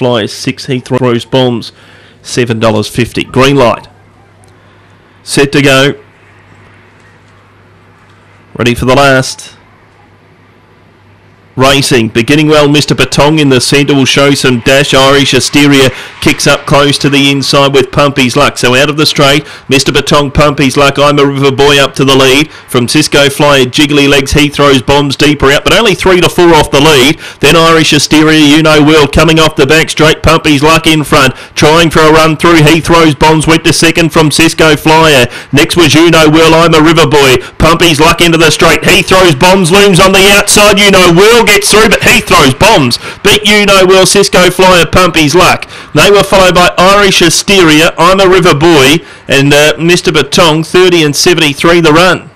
Flyers six. He throws bombs seven dollars fifty. Green light. Set to go. Ready for the last. Racing, beginning well, Mr. Batong in the centre will show some dash. Irish Asteria kicks up close to the inside with Pumpy's Luck. So out of the straight, Mr. Batong, Pumpy's Luck. I'm a River Boy up to the lead. From Cisco Flyer, Jiggly Legs, he throws bombs deeper out, but only three to four off the lead. Then Irish Asteria, you know well, coming off the back straight. Pumpy's Luck in front, trying for a run through. He throws bombs, went to second from Cisco Flyer. Next was you know well, I'm a River Boy. Pumpy's Luck into the straight. He throws bombs, looms on the outside. You know well gets through, but he throws bombs. Beat you know well, Cisco Flyer, Pumpy's Luck. They were followed by Irish Asteria, I'm a River Boy, and uh, Mr. Batong, 30 and 73 the run.